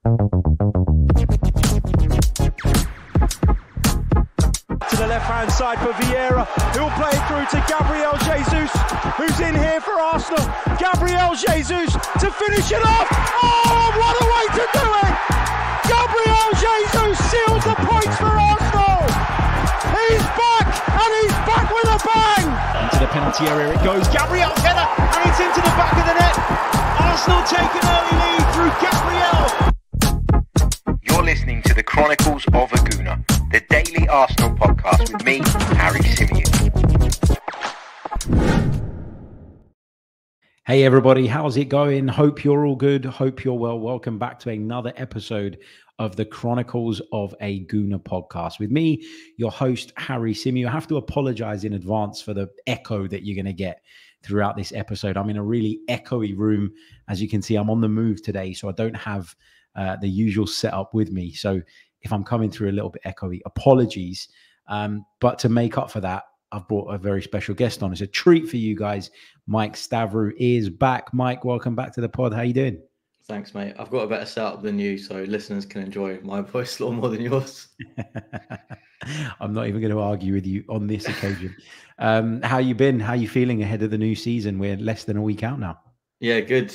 To the left hand side for Vieira, who'll play it through to Gabriel Jesus, who's in here for Arsenal. Gabriel Jesus to finish it off. Oh, what a way to do it! Gabriel Jesus seals the points for Arsenal. He's back, and he's back with a bang. Into the penalty area it goes. Gabriel header, and it's into the back of the net. Arsenal take an early lead through Gabriel. Chronicles of a Gooner, the daily Arsenal podcast with me, Harry Symeou. Hey everybody, how's it going? Hope you're all good. Hope you're well. Welcome back to another episode of the Chronicles of a Gooner podcast with me, your host Harry Symeou. I have to apologize in advance for the echo that you're going to get throughout this episode. I'm in a really echoey room. As you can see, I'm on the move today, so I don't have uh, the usual setup with me. So if I'm coming through a little bit echoey, apologies. Um, but to make up for that, I've brought a very special guest on. It's a treat for you guys. Mike Stavrou is back. Mike, welcome back to the pod. How you doing? Thanks, mate. I've got a better setup than you, so listeners can enjoy my voice a lot more than yours. I'm not even going to argue with you on this occasion. Um, how you been? How you feeling ahead of the new season? We're less than a week out now. Yeah, good.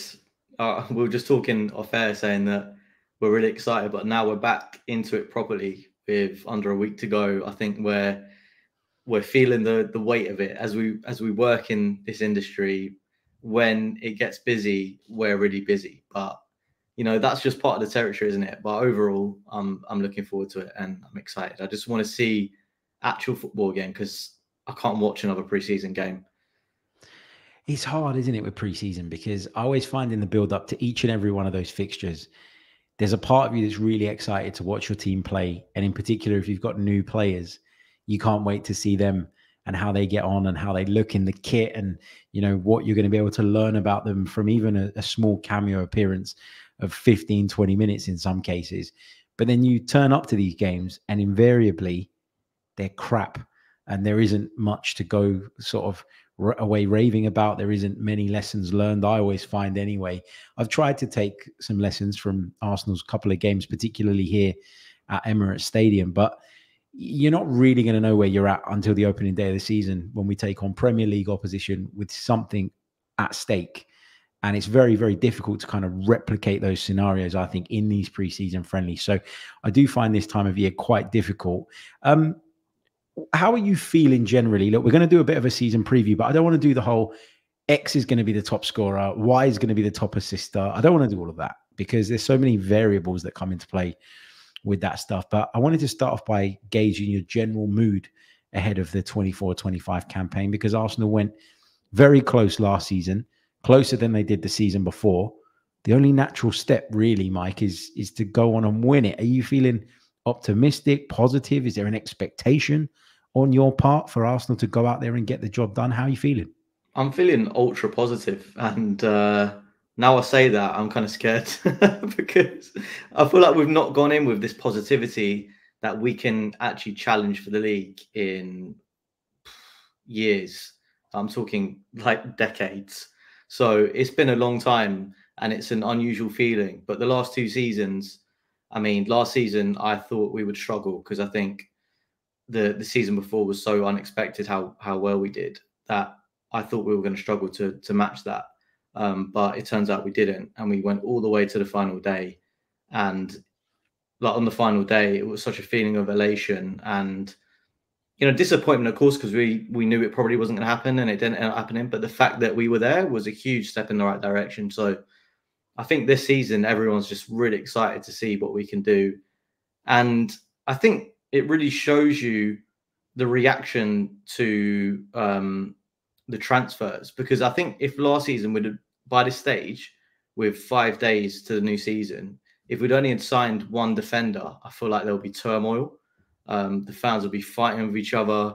Uh, we were just talking off air saying that we're really excited, but now we're back into it properly with under a week to go. I think we're we're feeling the the weight of it as we as we work in this industry. When it gets busy, we're really busy, but you know that's just part of the territory, isn't it? But overall, I'm I'm looking forward to it and I'm excited. I just want to see actual football again because I can't watch another preseason game. It's hard, isn't it, with preseason? Because I always find in the build up to each and every one of those fixtures, there's a part of you that's really excited to watch your team play. And in particular, if you've got new players, you can't wait to see them and how they get on and how they look in the kit and you know what you're going to be able to learn about them from even a, a small cameo appearance of 15 20 minutes in some cases but then you turn up to these games and invariably they're crap and there isn't much to go sort of away raving about there isn't many lessons learned i always find anyway i've tried to take some lessons from arsenal's couple of games particularly here at emirates stadium but you're not really going to know where you're at until the opening day of the season when we take on Premier League opposition with something at stake. And it's very, very difficult to kind of replicate those scenarios, I think, in these preseason friendlies. So I do find this time of year quite difficult. Um, how are you feeling generally? Look, we're going to do a bit of a season preview, but I don't want to do the whole X is going to be the top scorer, Y is going to be the top assister. I don't want to do all of that because there's so many variables that come into play with that stuff. But I wanted to start off by gauging your general mood ahead of the 24 25 campaign because Arsenal went very close last season, closer than they did the season before. The only natural step, really, Mike, is is to go on and win it. Are you feeling optimistic, positive? Is there an expectation on your part for Arsenal to go out there and get the job done? How are you feeling? I'm feeling ultra positive, and uh, now I say that, I'm kind of scared because I feel like we've not gone in with this positivity that we can actually challenge for the league in years. I'm talking like decades. So it's been a long time and it's an unusual feeling. But the last two seasons, I mean, last season I thought we would struggle because I think the the season before was so unexpected how how well we did that I thought we were going to struggle to to match that. Um, but it turns out we didn't, and we went all the way to the final day. And like on the final day, it was such a feeling of elation and you know disappointment, of course, because we we knew it probably wasn't going to happen, and it didn't end up happening. But the fact that we were there was a huge step in the right direction. So I think this season everyone's just really excited to see what we can do, and I think it really shows you the reaction to um, the transfers because I think if last season would by this stage, with five days to the new season, if we'd only had signed one defender, I feel like there'll be turmoil. Um, the fans will be fighting with each other.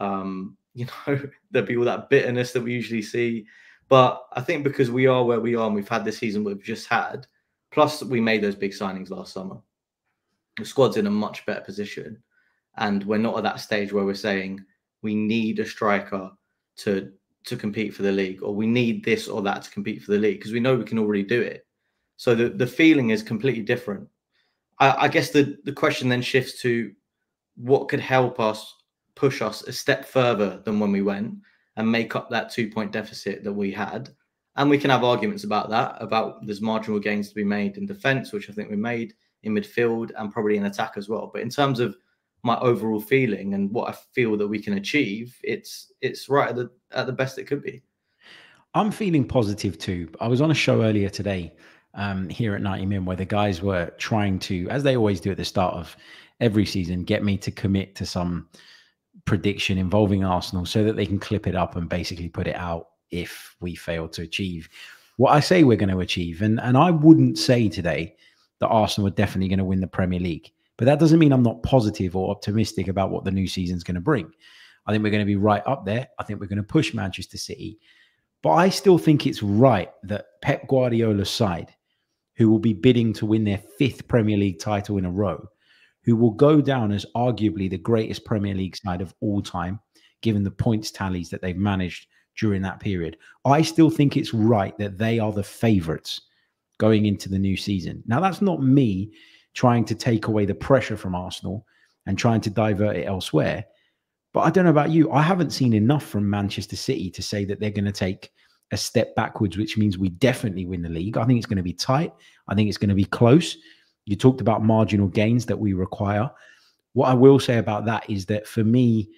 Um, you know, there'll be all that bitterness that we usually see. But I think because we are where we are and we've had the season we've just had, plus we made those big signings last summer, the squad's in a much better position. And we're not at that stage where we're saying we need a striker to to compete for the league, or we need this or that to compete for the league because we know we can already do it. So the, the feeling is completely different. I, I guess the, the question then shifts to what could help us push us a step further than when we went and make up that two point deficit that we had. And we can have arguments about that, about there's marginal gains to be made in defense, which I think we made in midfield and probably in attack as well. But in terms of my overall feeling and what I feel that we can achieve, it's it's right at the at the best it could be. I'm feeling positive too. I was on a show earlier today um, here at 90 Min where the guys were trying to, as they always do at the start of every season, get me to commit to some prediction involving Arsenal so that they can clip it up and basically put it out if we fail to achieve what I say we're going to achieve. And and I wouldn't say today that Arsenal are definitely going to win the Premier League. But that doesn't mean I'm not positive or optimistic about what the new season's going to bring. I think we're going to be right up there. I think we're going to push Manchester City. But I still think it's right that Pep Guardiola's side, who will be bidding to win their fifth Premier League title in a row, who will go down as arguably the greatest Premier League side of all time, given the points tallies that they've managed during that period. I still think it's right that they are the favourites going into the new season. Now, that's not me trying to take away the pressure from Arsenal and trying to divert it elsewhere. But I don't know about you. I haven't seen enough from Manchester City to say that they're going to take a step backwards, which means we definitely win the league. I think it's going to be tight. I think it's going to be close. You talked about marginal gains that we require. What I will say about that is that for me,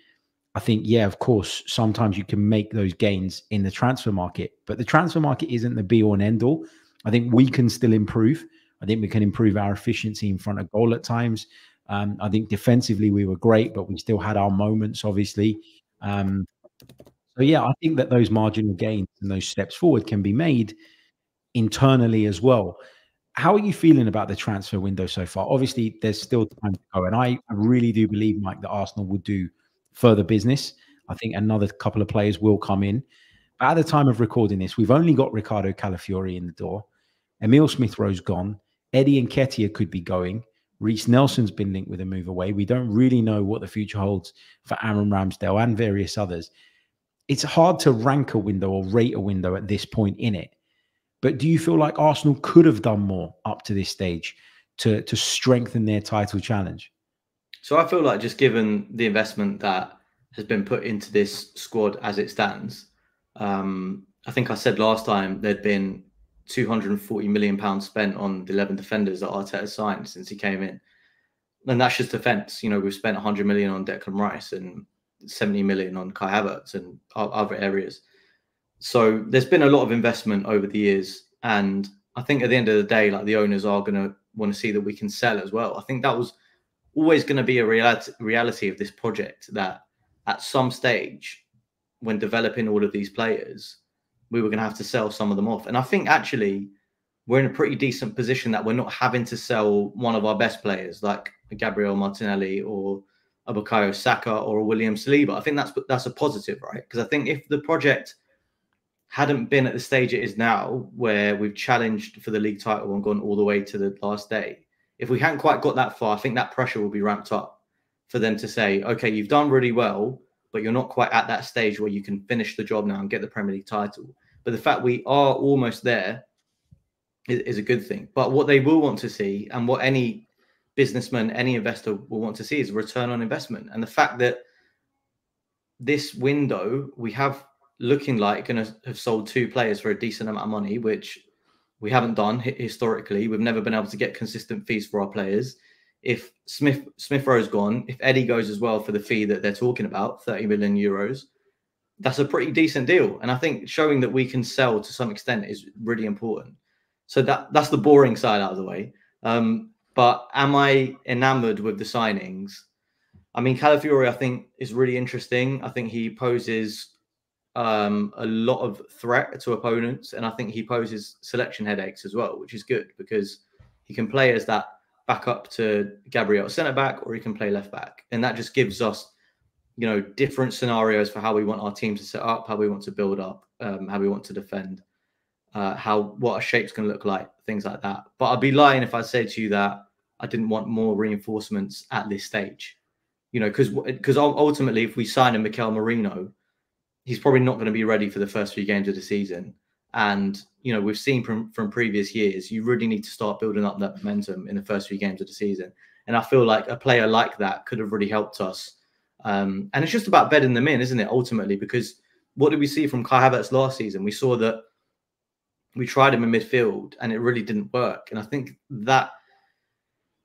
I think, yeah, of course, sometimes you can make those gains in the transfer market, but the transfer market isn't the be all and end all. I think we can still improve. I think we can improve our efficiency in front of goal at times. Um, I think defensively we were great, but we still had our moments, obviously. Um, so yeah, I think that those marginal gains and those steps forward can be made internally as well. How are you feeling about the transfer window so far? Obviously, there's still time to go, and I really do believe, Mike, that Arsenal will do further business. I think another couple of players will come in. But at the time of recording this, we've only got Riccardo Calafiori in the door. Emil Smith Rowe's gone. Eddie Nketiah could be going. Reiss Nelson's been linked with a move away. We don't really know what the future holds for Aaron Ramsdale and various others. It's hard to rank a window or rate a window at this point in it. But do you feel like Arsenal could have done more up to this stage to, to strengthen their title challenge? So I feel like just given the investment that has been put into this squad as it stands, um, I think I said last time there'd been 240 million pounds spent on the 11 defenders that Arteta signed since he came in. And that's just defence. You know, we've spent 100 million on Declan Rice and 70 million on Kai Havertz and other areas. So there's been a lot of investment over the years. And I think at the end of the day, like the owners are going to want to see that we can sell as well. I think that was always going to be a reality, reality of this project that at some stage, when developing all of these players, we were going to have to sell some of them off. And I think actually we're in a pretty decent position that we're not having to sell one of our best players like Gabriel Martinelli or a Bukayo Saka or a William Saliba. I think that's that's a positive, right? Because I think if the project hadn't been at the stage it is now, where we've challenged for the league title and gone all the way to the last day, if we hadn't quite got that far, I think that pressure will be ramped up for them to say, okay, you've done really well, but you're not quite at that stage where you can finish the job now and get the Premier League title. But the fact we are almost there is, is a good thing. But what they will want to see, and what any businessman, any investor will want to see, is return on investment. And the fact that this window we have looking like going to have sold two players for a decent amount of money, which we haven't done historically. We've never been able to get consistent fees for our players. If Smith Smith Rowe's gone, if Eddie goes as well for the fee that they're talking about, 30 million euros, that's a pretty decent deal. And I think showing that we can sell to some extent is really important. So that that's the boring side out of the way. Um, but am I enamored with the signings? I mean, Calafiori, I think, is really interesting. I think he poses um, a lot of threat to opponents, and I think he poses selection headaches as well, which is good because he can play as that backup to Gabriel centre back, or he can play left back, and that just gives us you know different scenarios for how we want our team to set up, how we want to build up, um, how we want to defend, uh, how what our shape's to look like, things like that. But I'd be lying if I said to you that I didn't want more reinforcements at this stage. You know, because because ultimately, if we sign a Mikel Merino, he's probably not going to be ready for the first few games of the season. And you know we've seen from from previous years, you really need to start building up that momentum in the first few games of the season. And I feel like a player like that could have really helped us. Um, and it's just about bedding them in, isn't it? Ultimately, because what did we see from Kai Havertz last season? We saw that we tried him in midfield and it really didn't work. And I think that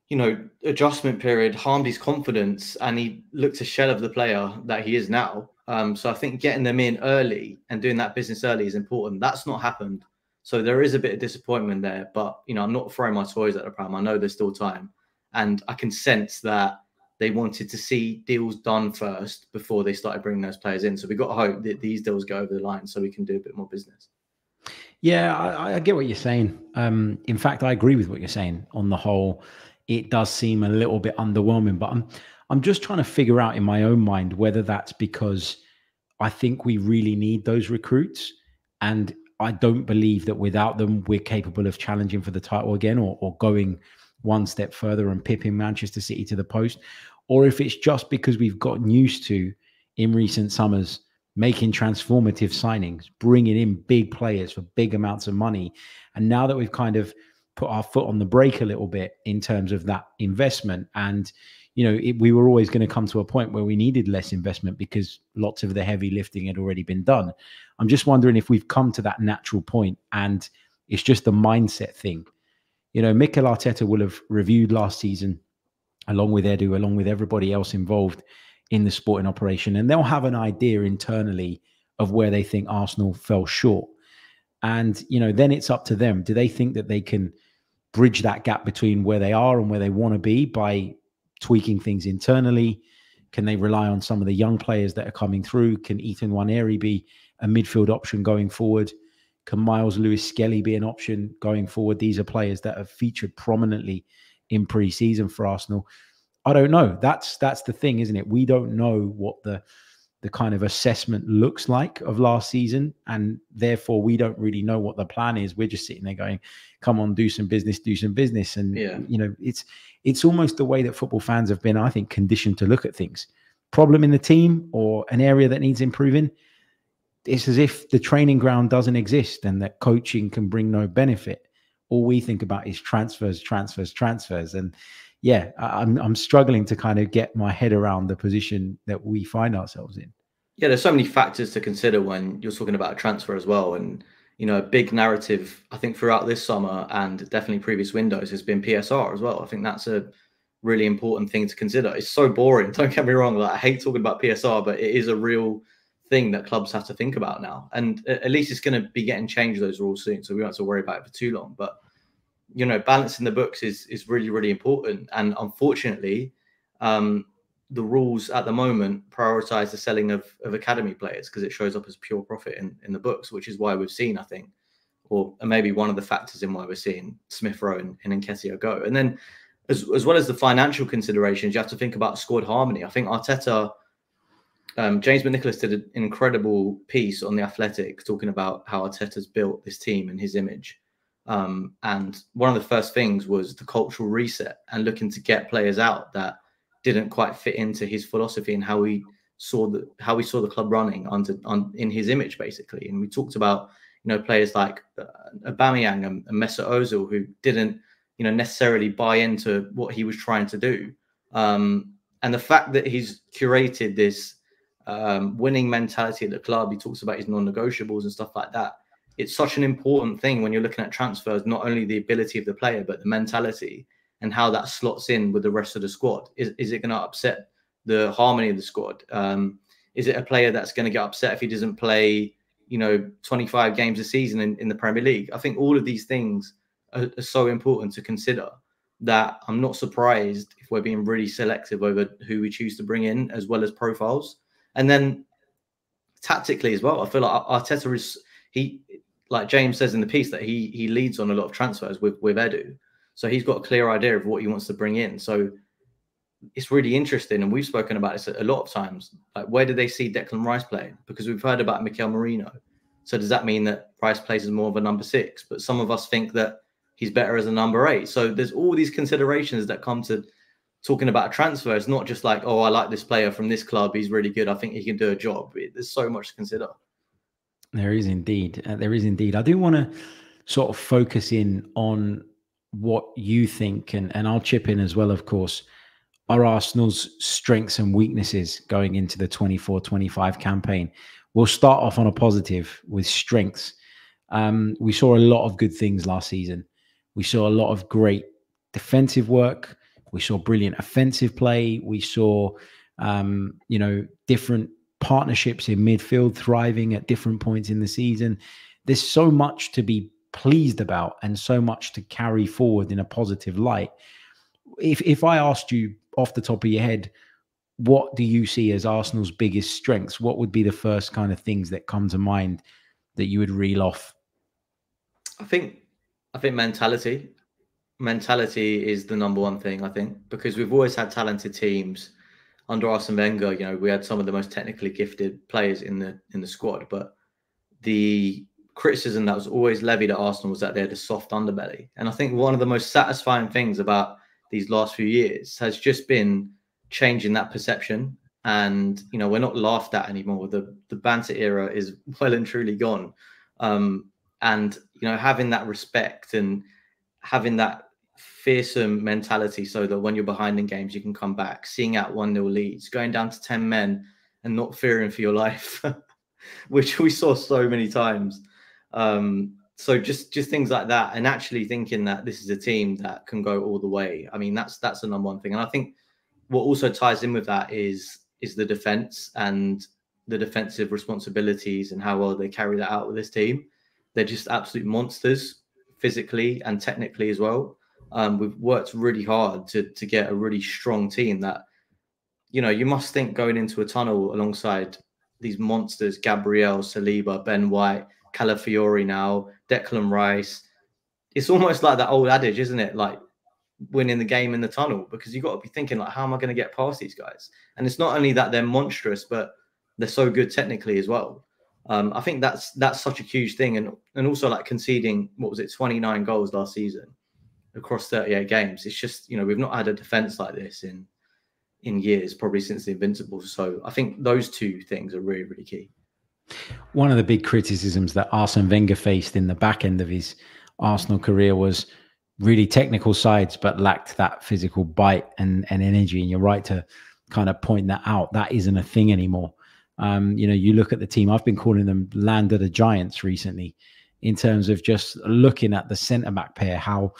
you know, adjustment period harmed his confidence and he looked a shell of the player that he is now. Um, so I think getting them in early and doing that business early is important. That's not happened. So there is a bit of disappointment there, but you know, I'm not throwing my toys at the pram. I know there's still time. And I can sense that they wanted to see deals done first before they started bringing those players in. So we've got hope that these deals go over the line so we can do a bit more business. Yeah, I, I get what you're saying. Um, in fact, I agree with what you're saying on the whole it does seem a little bit underwhelming. But I'm I'm just trying to figure out in my own mind whether that's because I think we really need those recruits, and I don't believe that without them we're capable of challenging for the title again or, or going one step further and pipping Manchester City to the post, or if it's just because we've gotten used to in recent summers making transformative signings, bringing in big players for big amounts of money, and now that we've kind of put our foot on the brake a little bit in terms of that investment. And, you know, it, we were always going to come to a point where we needed less investment because lots of the heavy lifting had already been done. I'm just wondering if we've come to that natural point and it's just the mindset thing. You know, Mikel Arteta will have reviewed last season along with Edu, along with everybody else involved in the sporting operation, and they'll have an idea internally of where they think Arsenal fell short. And, you know, then it's up to them. Do they think that they can bridge that gap between where they are and where they want to be by tweaking things internally? Can they rely on some of the young players that are coming through? Can Ethan Nwaneri be a midfield option going forward? Can Myles Lewis Skelly be an option going forward? These are players that have featured prominently in pre-season for Arsenal. I don't know. That's that's the thing, isn't it? We don't know what the the kind of assessment looks like of last season. And therefore, we don't really know what the plan is. We're just sitting there going, come on, do some business, do some business. And, yeah. you know, it's, it's almost the way that football fans have been, I think, conditioned to look at things. Problem in the team or an area that needs improving. It's as if the training ground doesn't exist and that coaching can bring no benefit. All we think about is transfers, transfers, transfers. And, yeah, I'm I'm struggling to kind of get my head around the position that we find ourselves in. Yeah, there's so many factors to consider when you're talking about a transfer as well, and you know, a big narrative I think throughout this summer and definitely previous windows has been PSR as well. I think that's a really important thing to consider. It's so boring. Don't get me wrong. Like I hate talking about PSR, but it is a real thing that clubs have to think about now. And at least it's going to be getting changed those rules soon, so we don't have to worry about it for too long. But you know, balancing the books is is really really important. And unfortunately, um, the rules at the moment prioritize the selling of of academy players because it shows up as pure profit in in the books, which is why we've seen, I think, or maybe one of the factors in why we're seeing Smith Rowe and, and Nketiah go. And then, as as well as the financial considerations, you have to think about squad harmony. I think Arteta. Um, James McNicholas did an incredible piece on the Athletic talking about how Arteta's built this team and his image. Um, and one of the first things was the cultural reset and looking to get players out that didn't quite fit into his philosophy and how he saw the how we saw the club running under on in his image basically. And we talked about you know players like uh, Aubameyang and, and Mesut Ozil who didn't you know necessarily buy into what he was trying to do. Um, and the fact that he's curated this um, winning mentality at the club, he talks about his non-negotiables and stuff like that it's such an important thing when you're looking at transfers, not only the ability of the player, but the mentality and how that slots in with the rest of the squad. Is, is it going to upset the harmony of the squad? Um, is it a player that's going to get upset if he doesn't play, you know, 25 games a season in, in the Premier League? I think all of these things are, are so important to consider that I'm not surprised if we're being really selective over who we choose to bring in, as well as profiles. And then tactically as well, I feel like Arteta is he like James says in the piece that he he leads on a lot of transfers with with Edu, so he's got a clear idea of what he wants to bring in. So it's really interesting, and we've spoken about this a lot of times. Like, where do they see Declan Rice playing? Because we've heard about Mikel Merino. So does that mean that Rice plays as more of a number six? But some of us think that he's better as a number eight. So there's all these considerations that come to talking about a transfer. It's not just like, oh, I like this player from this club. He's really good. I think he can do a job. There's so much to consider. There is indeed. Uh, there is indeed. I do want to sort of focus in on what you think, and, and I'll chip in as well, of course, are Arsenal's strengths and weaknesses going into the 24 25 campaign. We'll start off on a positive with strengths. Um, we saw a lot of good things last season. We saw a lot of great defensive work. We saw brilliant offensive play. We saw, um, you know, different partnerships in midfield thriving at different points in the season. There's so much to be pleased about and so much to carry forward in a positive light. If if I asked you off the top of your head, what do you see as Arsenal's biggest strengths? What would be the first kind of things that come to mind that you would reel off? I think I think mentality. Mentality is the number one thing, I think, because we've always had talented teams under Arsene Wenger. You know, we had some of the most technically gifted players in the in the squad, but the criticism that was always levied at Arsenal was that they had a soft underbelly. And I think one of the most satisfying things about these last few years has just been changing that perception. And you know, we're not laughed at anymore. The the banter era is well and truly gone. Um, and you know, having that respect and having that fearsome mentality so that when you're behind in games you can come back, seeing out one nil leads, going down to 10 men and not fearing for your life, which we saw so many times. Um, so just just things like that, and actually thinking that this is a team that can go all the way. I mean, that's that's the number one thing, and I think what also ties in with that is is the defense and the defensive responsibilities and how well they carry that out with this team. They're just absolute monsters, physically and technically as well. Um, we've worked really hard to to get a really strong team that, you know, you must think going into a tunnel alongside these monsters, Gabriel, Saliba, Ben White, Calafiori now, Declan Rice. It's almost like that old adage, isn't it? Like winning the game in the tunnel because you've got to be thinking like, how am I going to get past these guys? And it's not only that they're monstrous, but they're so good technically as well. Um, I think that's that's such a huge thing, and and also like conceding what was it, 29 goals last season across 38 games. It's just you know we've not had a defense like this in in years, probably since the Invincibles. So I think those two things are really really key. One of the big criticisms that Arsene Wenger faced in the back end of his Arsenal career was really technical sides, but lacked that physical bite and, and energy. And you're right to kind of point that out. That isn't a thing anymore. Um, you know, you look at the team, I've been calling them land of the giants recently in terms of just looking at the centre back pair, how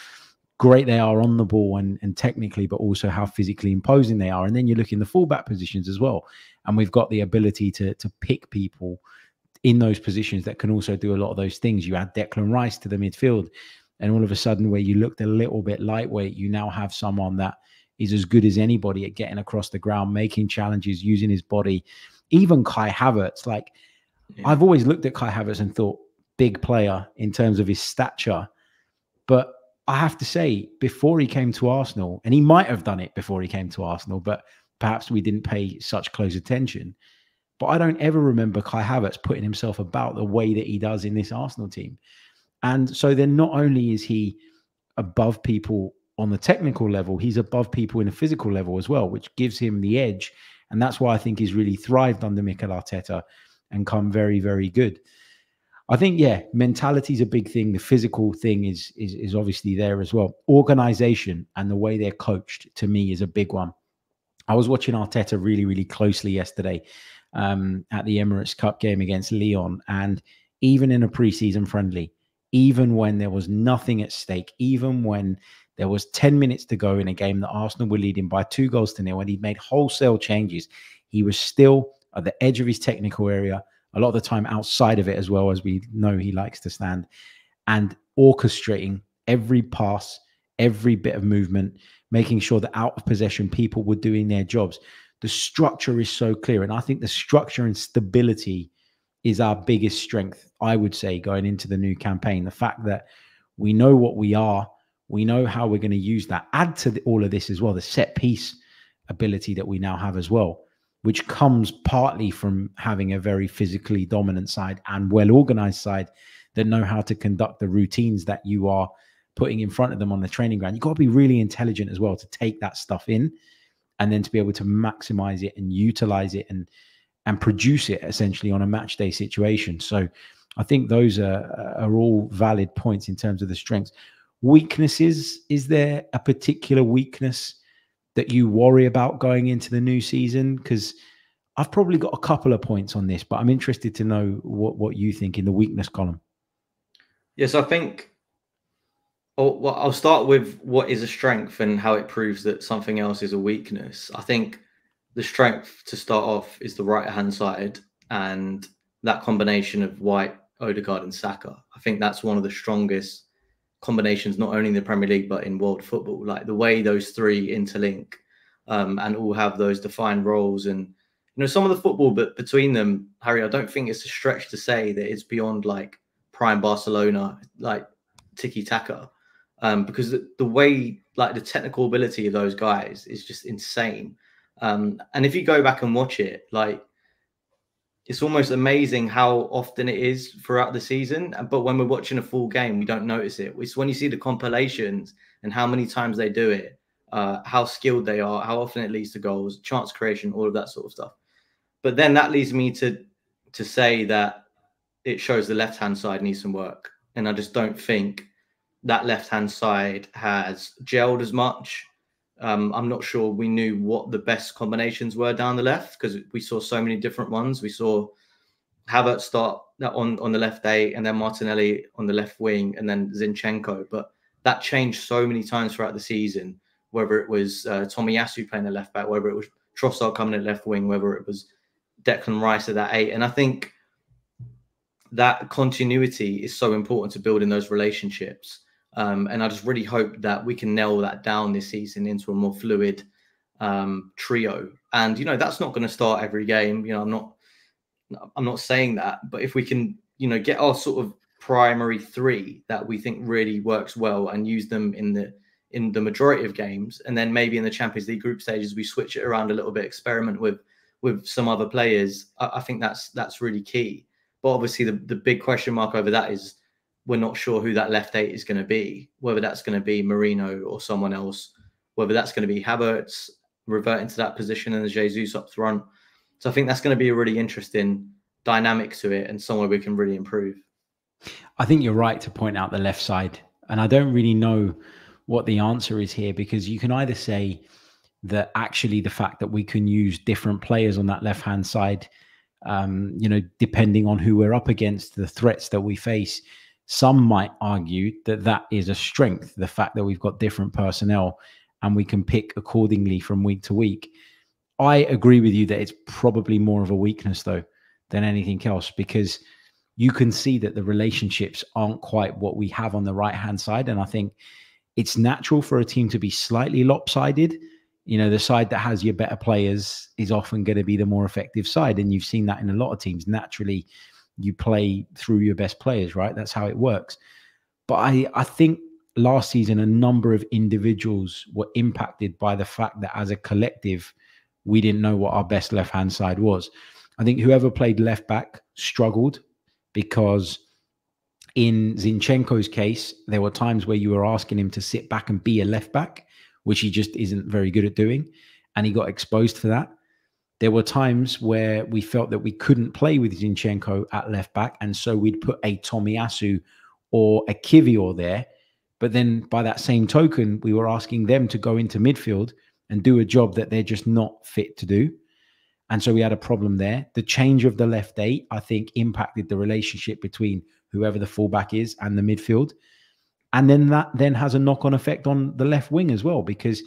great they are on the ball and, and technically, but also how physically imposing they are. And then you look in the fullback positions as well. And we've got the ability to, to pick people in those positions that can also do a lot of those things. You add Declan Rice to the midfield, and all of a sudden, where you looked a little bit lightweight, you now have someone that is as good as anybody at getting across the ground, making challenges, using his body. Even Kai Havertz, like yeah. I've always looked at Kai Havertz and thought big player in terms of his stature, but I have to say, before he came to Arsenal, and he might have done it before he came to Arsenal, but perhaps we didn't pay such close attention. But I don't ever remember Kai Havertz putting himself about the way that he does in this Arsenal team. And so then not only is he above people on the technical level, he's above people in a physical level as well, which gives him the edge. And that's why I think he's really thrived under Mikel Arteta and come very, very good. I think, yeah, mentality is a big thing. The physical thing is, is is obviously there as well. Organization and the way they're coached to me is a big one. I was watching Arteta really, really closely yesterday, um, at the Emirates Cup game against Lyon, And even in a preseason friendly, even when there was nothing at stake, even when there was 10 minutes to go in a game that Arsenal were leading by two goals to nil, and he made wholesale changes, he was still at the edge of his technical area, a lot of the time outside of it as well, as we know he likes to stand, and orchestrating every pass, every bit of movement, making sure that out of possession people were doing their jobs the structure is so clear. And I think the structure and stability is our biggest strength, I would say, going into the new campaign. The fact that we know what we are, we know how we're going to use that. Add to the, all of this as well, the set piece ability that we now have as well, which comes partly from having a very physically dominant side and well organized side that know how to conduct the routines that you are putting in front of them on the training ground. You've got to be really intelligent as well to take that stuff in and then to be able to maximize it and utilize it and and produce it essentially on a match day situation. So I think those are are all valid points in terms of the strengths. Weaknesses, is there a particular weakness that you worry about going into the new season? Because I've probably got a couple of points on this, but I'm interested to know what, what you think in the weakness column. Yes, I think oh, well, I'll start with what is a strength and how it proves that something else is a weakness. I think the strength to start off is the right hand side and that combination of White, Odegaard, and Saka. I think that's one of the strongest combinations, not only in the Premier League but in world football. Like the way those three interlink um, and all have those defined roles and you know some of the football, but between them, Harry, I don't think it's a stretch to say that it's beyond like prime Barcelona, like tiki taka, um, because the, the, way like the technical ability of those guys is just insane. Um, and if you go back and watch it, like it's almost amazing how often it is throughout the season. But when we're watching a full game, we don't notice it. It's when you see the compilations and how many times they do it, uh, how skilled they are, how often it leads to goals, chance creation, all of that sort of stuff. But then that leads me to to say that it shows the left hand side needs some work, and I just don't think that left hand side has gelled as much. Um, I'm not sure we knew what the best combinations were down the left because we saw so many different ones. We saw Havertz start on on the left eight, and then Martinelli on the left wing, and then Zinchenko. But that changed so many times throughout the season. Whether it was uh, Tomiyasu playing the left back, whether it was Trossard coming at left wing, whether it was Declan Rice at that eight, and I think that continuity is so important to building those relationships. Um, and I just really hope that we can nail that down this season into a more fluid um, trio. And you know, that's not going to start every game. You know, I'm not, I'm not saying that, but if we can, you know, get our sort of primary three that we think really works well and use them in the in the majority of games, and then maybe in the Champions League group stages we switch it around a little bit, experiment with with some other players. I, I think that's that's really key. But obviously, the the big question mark over that is we're not sure who that left eight is going to be, whether that's going to be Merino or someone else, whether that's going to be Havertz reverting to that position and the Jesus up front. So I think that's going to be a really interesting dynamic to it and somewhere we can really improve. I think you're right to point out the left side. And I don't really know what the answer is here because you can either say that actually the fact that we can use different players on that left hand side, um, you know, depending on who we're up against, the threats that we face, some might argue that that is a strength, the fact that we've got different personnel and we can pick accordingly from week to week. I agree with you that it's probably more of a weakness, though, than anything else, because you can see that the relationships aren't quite what we have on the right hand side. And I think it's natural for a team to be slightly lopsided. You know, the side that has your better players is often going to be the more effective side. And you've seen that in a lot of teams. Naturally, you play through your best players, right? That's how it works. But I, I think last season, a number of individuals were impacted by the fact that as a collective, we didn't know what our best left hand side was. I think whoever played left back struggled because in Zinchenko's case, there were times where you were asking him to sit back and be a left back, which he just isn't very good at doing. And he got exposed for that. There were times where we felt that we couldn't play with Zinchenko at left back, and so we'd put a Tomiyasu or a Kiwior there. But then by that same token, we were asking them to go into midfield and do a job that they're just not fit to do. And so we had a problem there. The change of the left eight, I think, impacted the relationship between whoever the fullback is and the midfield. And then that then has a knock on effect on the left wing as well, because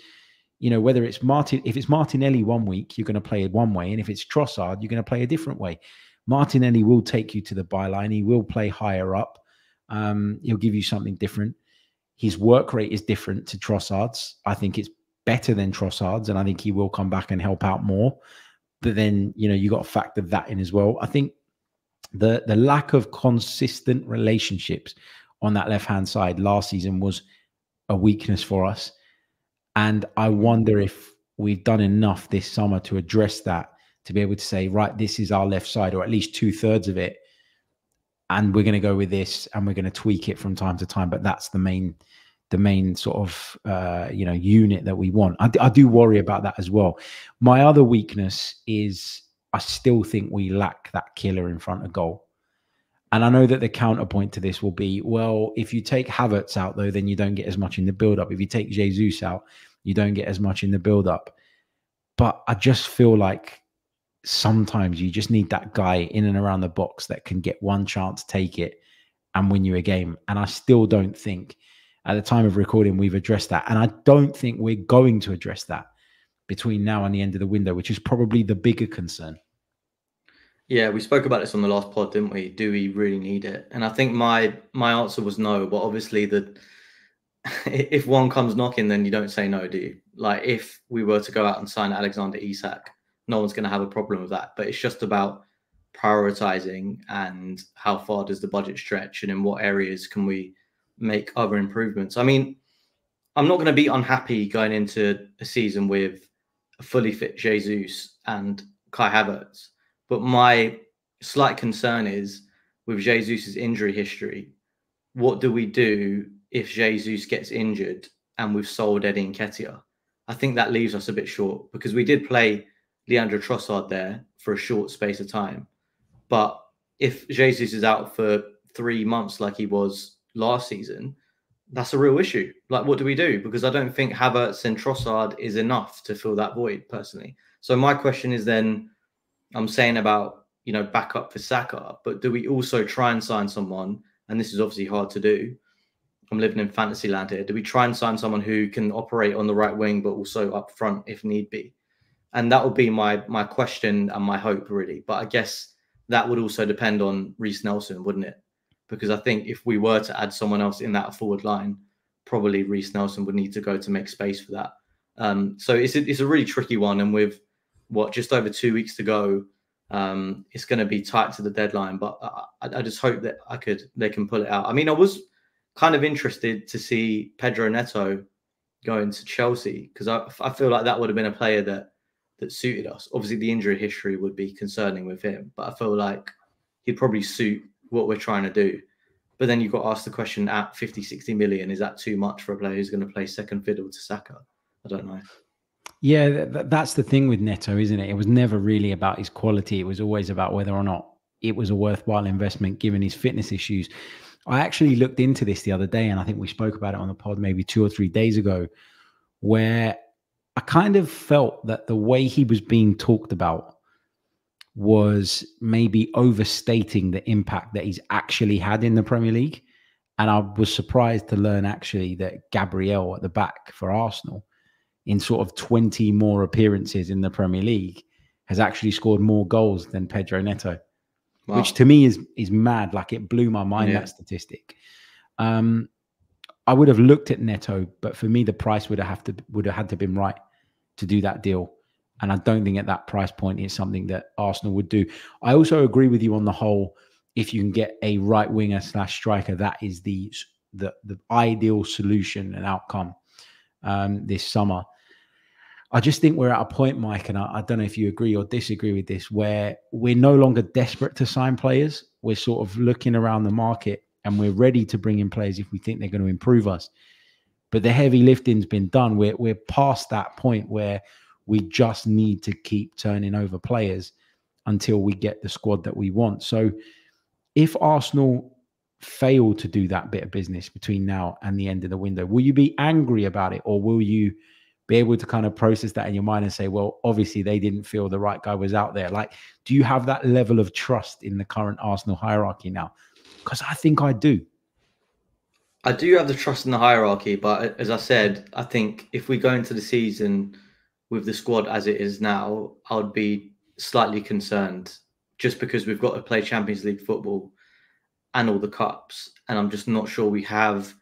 you know, whether it's Martin, if it's Martinelli one week, you're going to play it one way, and if it's Trossard, you're going to play a different way. Martinelli will take you to the byline. He will play higher up. Um, he'll give you something different. His work rate is different to Trossard's. I think it's better than Trossard's, and I think he will come back and help out more. But then, you know, you got to factor that in as well. I think the the lack of consistent relationships on that left hand side last season was a weakness for us. And I wonder if we've done enough this summer to address that, to be able to say, right, this is our left side, or at least two thirds of it. And we're going to go with this and we're going to tweak it from time to time. But that's the main, the main sort of, uh, you know, unit that we want. I, I do worry about that as well. My other weakness is I still think we lack that killer in front of goal. And I know that the counterpoint to this will be, well, if you take Havertz out though, then you don't get as much in the build-up. If you take Jesus out, you don't get as much in the build-up. But I just feel like sometimes you just need that guy in and around the box that can get one chance, take it, and win you a game. And I still don't think at the time of recording we've addressed that. And I don't think we're going to address that between now and the end of the window, which is probably the bigger concern. Yeah, we spoke about this on the last pod, didn't we? Do we really need it? And I think my my answer was no, but obviously the if one comes knocking, then you don't say no, do you? Like if we were to go out and sign Alexander Isak, no one's going to have a problem with that. But it's just about prioritizing and how far does the budget stretch and in what areas can we make other improvements. I mean, I'm not going to be unhappy going into a season with a fully fit Jesus and Kai Havertz, but my slight concern is with Jesus's injury history. What do we do if Jesus gets injured and we've sold Eddie Nketiah? I think that leaves us a bit short because we did play Leandro Trossard there for a short space of time. But if Jesus is out for three months like he was last season, that's a real issue. Like, what do we do? Because I don't think Havertz and Trossard is enough to fill that void personally. So my question is then, I'm saying about you know backup for Saka, but do we also try and sign someone? And this is obviously hard to do. I'm living in fantasy land here. Do we try and sign someone who can operate on the right wing, but also up front if need be? and that would be my my question and my hope really. But I guess that would also depend on Reiss Nelson, wouldn't it? Because I think if we were to add someone else in that forward line, probably Reiss Nelson would need to go to make space for that. Um, so it's a, it's a really tricky one, and with what just over two weeks to go, um, it's going to be tight to the deadline. But I, I, just hope that I could they can pull it out. I mean, I was kind of interested to see Pedro Neto going to Chelsea because I, I feel like that would have been a player that that suited us. Obviously, the injury history would be concerning with him, but I feel like he'd probably suit what we're trying to do. But then you've got to ask the question at 50, 60 million, is that too much for a player who's going to play second fiddle to Saka? I don't know. Yeah, that's the thing with Neto, isn't it? It was never really about his quality. It was always about whether or not it was a worthwhile investment given his fitness issues. I actually looked into this the other day, and I think we spoke about it on the pod maybe two or three days ago, where I kind of felt that the way he was being talked about was maybe overstating the impact that he's actually had in the Premier League. And I was surprised to learn actually that Gabriel at the back for Arsenal, in sort of 20 more appearances in the Premier League, has actually scored more goals than Pedro Neto, wow. which to me is is mad. Like it blew my mind yeah. that statistic. Um, I would have looked at Neto, but for me, the price would have, have to would have had to been right to do that deal. And I don't think at that price point it's something that Arsenal would do. I also agree with you on the whole. If you can get a right winger slash striker, that is the the the ideal solution and outcome um, this summer. I just think we're at a point, Mike, and I, I, don't know if you agree or disagree with this, where we're no longer desperate to sign players. We're sort of looking around the market and we're ready to bring in players if we think they're going to improve us. But the heavy lifting's been done. We're we're past that point where we just need to keep turning over players until we get the squad that we want. So if Arsenal fail to do that bit of business between now and the end of the window, will you be angry about it or will you be able to kind of process that in your mind and say, well, obviously they didn't feel the right guy was out there? Like, do you have that level of trust in the current Arsenal hierarchy now? Because I think I do. I do have the trust in the hierarchy, but as I said, I think if we go into the season with the squad as it is now, I would be slightly concerned just because we've got to play Champions League football and all the cups, and I'm just not sure we have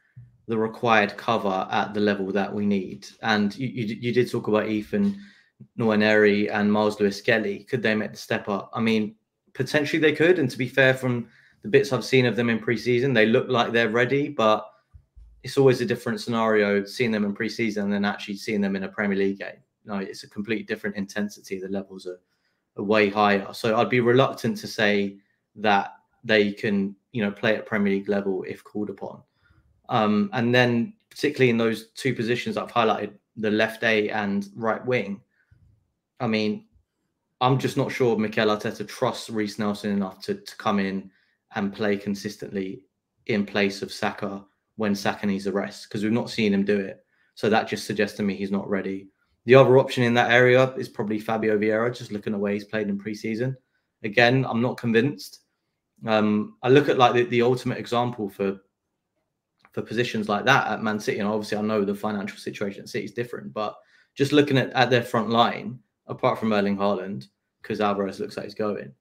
the required cover at the level that we need. And you, you, you did talk about Ethan Nwaneri and Myles Lewis Skelly. Could they make the step up? I mean, potentially they could. And to be fair, from the bits I've seen of them in preseason, they look like they're ready, but it's always a different scenario seeing them in preseason then actually seeing them in a Premier League game. You know, it's a completely different intensity. The levels are, are way higher. So I'd be reluctant to say that they can, you know, play at Premier League level if called upon. Um, and then particularly in those two positions I've highlighted, the left eight and right wing. I mean, I'm just not sure Mikel Arteta trusts Reiss Nelson enough to, to come in and play consistently in place of Saka when Saka needs a rest because we've not seen him do it. So that just suggests to me he's not ready. The other option in that area is probably Fabio Vieira, just looking at where he's played in preseason. Again, I'm not convinced. Um, I look at like the, the ultimate example for for positions like that at Man City, and obviously I know the financial situation at City is different, but just looking at, at their front line, apart from Erling Haaland, because Alvarez looks like he's going,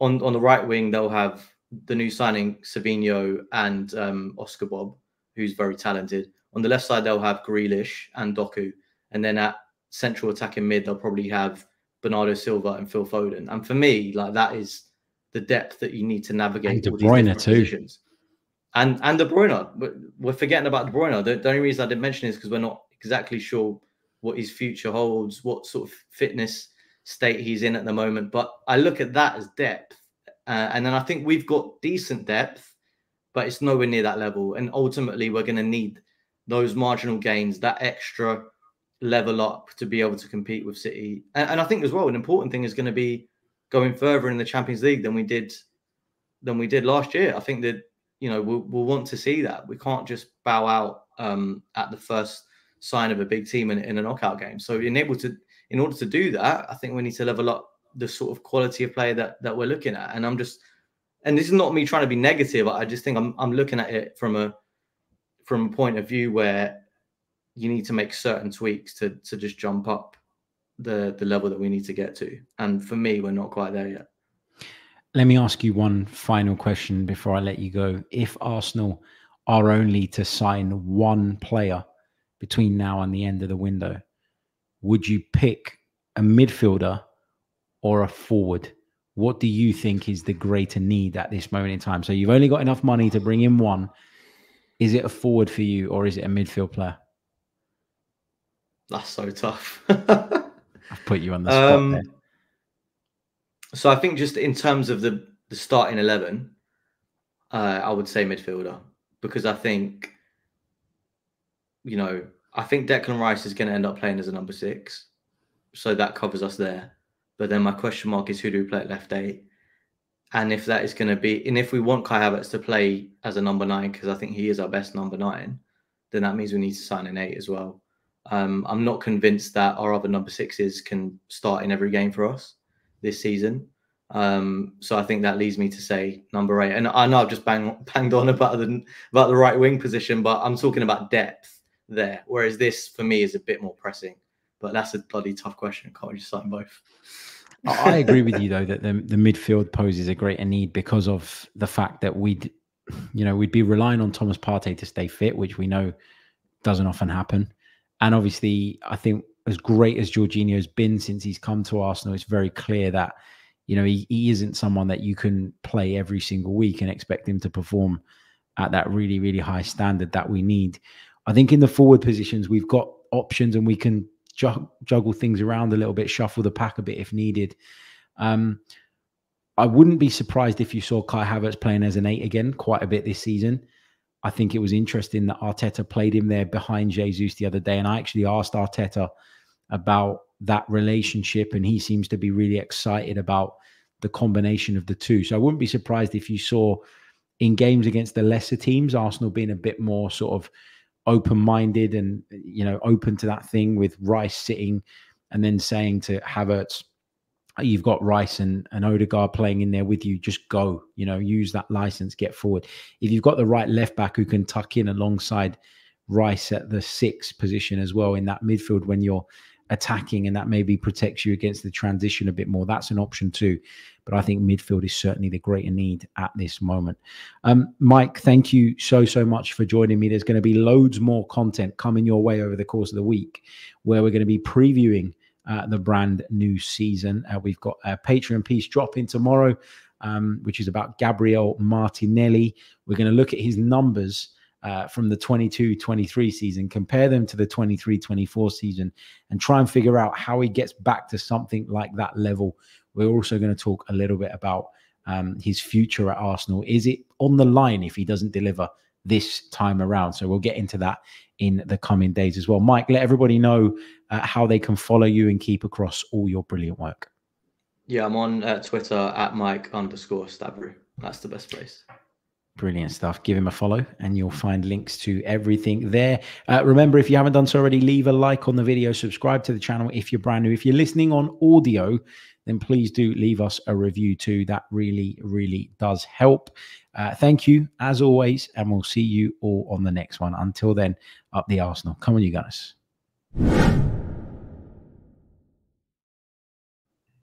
on on the right wing they'll have the new signing Savinho and um, Oscar Bobb, who's very talented. On the left side they'll have Grealish and Doku, and then at central attacking mid they'll probably have Bernardo Silva and Phil Foden. And for me, like that is the depth that you need to navigate. And De Bruyne too. Positions. And and De Bruyne, we're forgetting about De Bruyne. The, the only reason I didn't mention is because we're not exactly sure what his future holds, what sort of fitness state he's in at the moment. But I look at that as depth, uh, and then I think we've got decent depth, but it's nowhere near that level. And ultimately, we're going to need those marginal gains, that extra level up to be able to compete with City. And, and I think as well, an important thing is going to be going further in the Champions League than we did than we did last year. I think that you know we'll, we'll want to see that. We can't just bow out um, at the first sign of a big team in, in a knockout game. So in able to in order to do that, I think we need to level up the sort of quality of play that that we're looking at. And I'm just and this is not me trying to be negative. I just think I'm I'm looking at it from a from a point of view where you need to make certain tweaks to to just jump up the the level that we need to get to. And for me, we're not quite there yet. Let me ask you one final question before I let you go. If Arsenal are only to sign one player between now and the end of the window, would you pick a midfielder or a forward? What do you think is the greater need at this moment in time? So you've only got enough money to bring in one. Is it a forward for you or is it a midfield player? That's so tough. I've put you on the spot um, there. So I think just in terms of the the starting eleven, uh, I would say midfielder because I think, you know, I think Declan Rice is going to end up playing as a number six, so that covers us there. But then my question mark is who do we play at left eight? And if that is going to be, and if we want Kai Havertz to play as a number nine, because I think he is our best number nine, then that means we need to sign an eight as well. Um, I'm not convinced that our other number sixes can start in every game for us this season. Um, so I think that leads me to say number eight. And I know I've just bang, banged on about the about the right wing position, but I'm talking about depth there. Whereas this for me is a bit more pressing. But that's a bloody tough question. Can't we just sign both? I agree with you though that the, the midfield poses a greater need because of the fact that we'd you know we'd be relying on Thomas Partey to stay fit, which we know doesn't often happen. And obviously, I think as great as Jorginho's been since he's come to Arsenal, it's very clear that you know he, he isn't someone that you can play every single week and expect him to perform at that really really high standard that we need. I think in the forward positions we've got options and we can juggle things around a little bit, shuffle the pack a bit if needed. Um, I wouldn't be surprised if you saw Kai Havertz playing as an eight again quite a bit this season. I think it was interesting that Arteta played him there behind Jesus the other day. And I actually asked Arteta about that relationship, and he seems to be really excited about the combination of the two. So I wouldn't be surprised if you saw in games against the lesser teams, Arsenal being a bit more sort of open minded and, you know, open to that thing with Rice sitting and then saying to Havertz, you've got Rice and, and Odegaard playing in there with you, just go, you know, use that license, get forward. If you've got the right left back who can tuck in alongside Rice at the six position as well in that midfield when you're attacking and that maybe protects you against the transition a bit more, that's an option too. But I think midfield is certainly the greater need at this moment. Um, Mike, thank you so, so much for joining me. There's going to be loads more content coming your way over the course of the week where we're going to be previewing uh, the brand new season. Uh, we've got a Patreon piece dropping tomorrow, um, which is about Gabriel Martinelli. We're going to look at his numbers. Uh, from the 22 23 season, compare them to the 23 24 season, and try and figure out how he gets back to something like that level. We're also going to talk a little bit about um, his future at Arsenal. Is it on the line if he doesn't deliver this time around? So we'll get into that in the coming days as well. Mike, let everybody know uh, how they can follow you and keep across all your brilliant work. Yeah, I'm on uh, Twitter at Mike underscore Stavrou. That's the best place. Brilliant stuff. Give him a follow and you'll find links to everything there. Uh, remember, if you haven't done so already, leave a like on the video, subscribe to the channel if you're brand new. If you're listening on audio, then please do leave us a review too. That really, really does help. Uh, thank you as always, and we'll see you all on the next one. Until then, up the Arsenal. Come on, you guys.